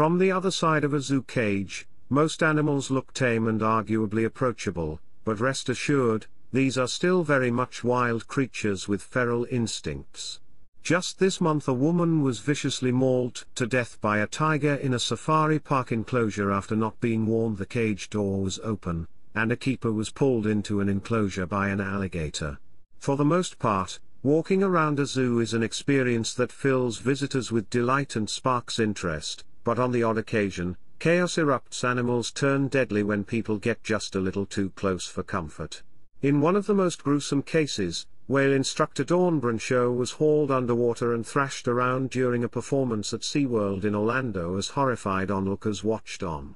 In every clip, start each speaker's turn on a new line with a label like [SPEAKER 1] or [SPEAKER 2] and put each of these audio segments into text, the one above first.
[SPEAKER 1] From the other side of a zoo cage, most animals look tame and arguably approachable, but rest assured, these are still very much wild creatures with feral instincts. Just this month a woman was viciously mauled to death by a tiger in a safari park enclosure after not being warned the cage door was open, and a keeper was pulled into an enclosure by an alligator. For the most part, walking around a zoo is an experience that fills visitors with delight and sparks interest, but on the odd occasion, chaos erupts animals turn deadly when people get just a little too close for comfort. In one of the most gruesome cases, whale instructor Dawn Brancheau was hauled underwater and thrashed around during a performance at SeaWorld in Orlando as horrified onlookers watched on.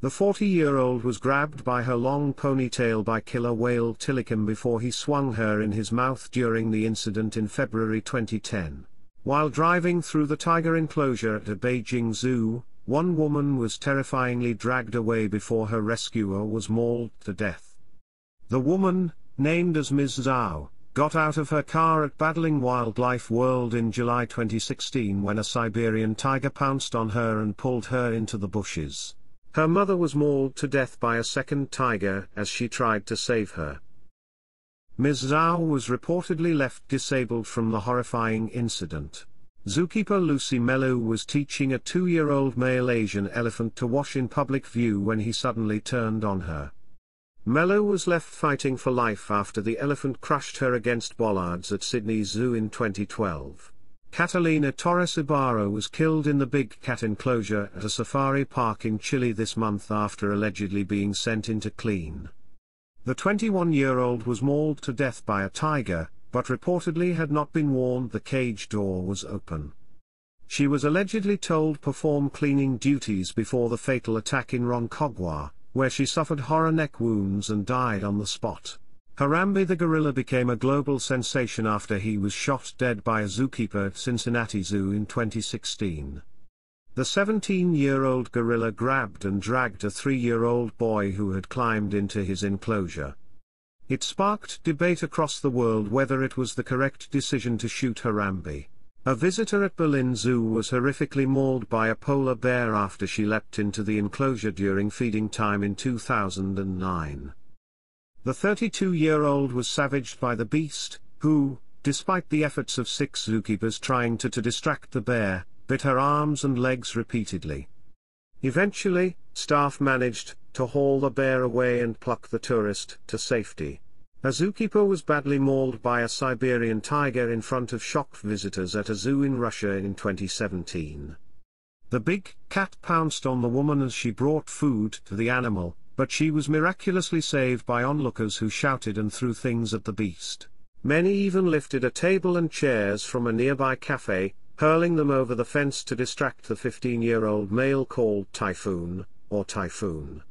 [SPEAKER 1] The 40-year-old was grabbed by her long ponytail by killer whale Tilikum before he swung her in his mouth during the incident in February 2010. While driving through the tiger enclosure at a Beijing zoo, one woman was terrifyingly dragged away before her rescuer was mauled to death. The woman, named as Ms. Zhao, got out of her car at Badaling Wildlife World in July 2016 when a Siberian tiger pounced on her and pulled her into the bushes. Her mother was mauled to death by a second tiger as she tried to save her. Ms. Zhao was reportedly left disabled from the horrifying incident. Zookeeper Lucy Melo was teaching a two-year-old male Asian elephant to wash in public view when he suddenly turned on her. Melo was left fighting for life after the elephant crushed her against bollards at Sydney Zoo in 2012. Catalina Torres Ibarra was killed in the big cat enclosure at a safari park in Chile this month after allegedly being sent in to clean. The 21-year-old was mauled to death by a tiger, but reportedly had not been warned the cage door was open. She was allegedly told perform cleaning duties before the fatal attack in Rancagua, where she suffered horror neck wounds and died on the spot. Harambe the gorilla became a global sensation after he was shot dead by a zookeeper at Cincinnati Zoo in 2016. The 17-year-old gorilla grabbed and dragged a three-year-old boy who had climbed into his enclosure. It sparked debate across the world whether it was the correct decision to shoot Harambe. A visitor at Berlin Zoo was horrifically mauled by a polar bear after she leapt into the enclosure during feeding time in 2009. The 32-year-old was savaged by the beast, who, despite the efforts of six zookeepers trying to, to distract the bear, bit her arms and legs repeatedly. Eventually, staff managed to haul the bear away and pluck the tourist to safety. A zookeeper was badly mauled by a Siberian tiger in front of shocked visitors at a zoo in Russia in 2017. The big cat pounced on the woman as she brought food to the animal, but she was miraculously saved by onlookers who shouted and threw things at the beast. Many even lifted a table and chairs from a nearby cafe, hurling them over the fence to distract the 15-year-old male called Typhoon, or Typhoon.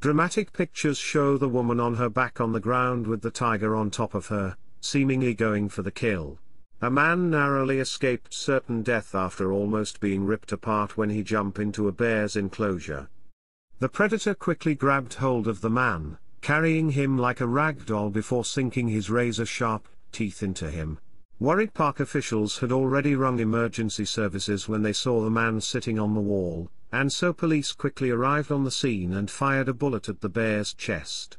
[SPEAKER 1] Dramatic pictures show the woman on her back on the ground with the tiger on top of her, seemingly going for the kill. A man narrowly escaped certain death after almost being ripped apart when he jumped into a bear's enclosure. The predator quickly grabbed hold of the man, carrying him like a rag doll before sinking his razor-sharp teeth into him. Worried park officials had already rung emergency services when they saw the man sitting on the wall, and so police quickly arrived on the scene and fired a bullet at the bear's chest.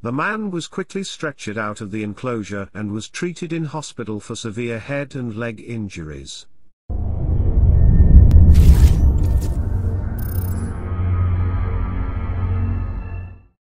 [SPEAKER 1] The man was quickly stretchered out of the enclosure and was treated in hospital for severe head and leg injuries.